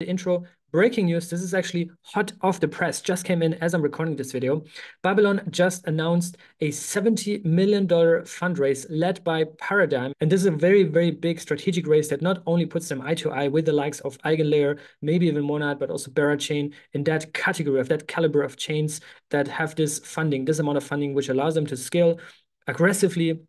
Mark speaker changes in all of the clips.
Speaker 1: the intro. Breaking news this is actually hot off the press just came in as i'm recording this video. Babylon just announced a 70 million dollar fundraise led by paradigm and this is a very very big strategic raise that not only puts them eye to eye with the likes of eigenlayer maybe even monad but also berachain in that category of that caliber of chains that have this funding this amount of funding which allows them to scale aggressively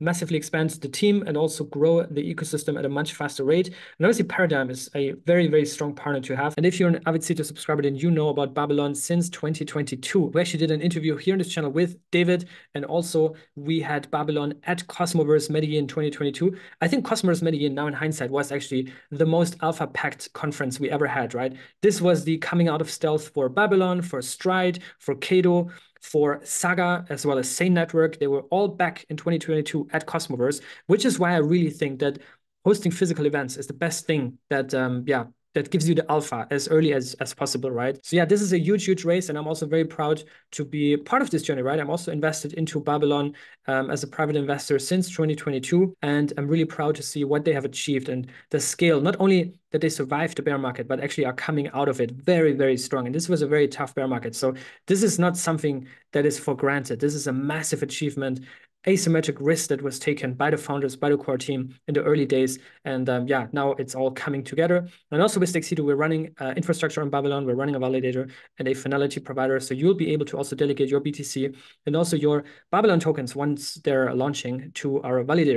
Speaker 1: massively expand the team and also grow the ecosystem at a much faster rate. And obviously, Paradigm is a very, very strong partner to have. And if you're an Avid Seeker subscriber, then you know about Babylon since 2022. We actually did an interview here on this channel with David, and also we had Babylon at Cosmoverse Medellin 2022. I think Cosmoverse Medellin, now in hindsight, was actually the most alpha packed conference we ever had, right? This was the coming out of stealth for Babylon, for Stride, for Kado, for Saga as well as Sei Network. They were all back in 2022 at Cosmoverse, which is why I really think that hosting physical events is the best thing that um, yeah that gives you the alpha as early as, as possible, right? So yeah, this is a huge, huge race, and I'm also very proud to be part of this journey, right? I'm also invested into Babylon um, as a private investor since 2022, and I'm really proud to see what they have achieved and the scale, not only that they survived the bear market, but actually are coming out of it very, very strong. And this was a very tough bear market. So this is not something that is for granted. This is a massive achievement asymmetric risk that was taken by the founders, by the core team in the early days. And um, yeah, now it's all coming together. And also with Stakecito, we're running uh, infrastructure on Babylon, we're running a validator and a finality provider. So you'll be able to also delegate your BTC and also your Babylon tokens once they're launching to our validator.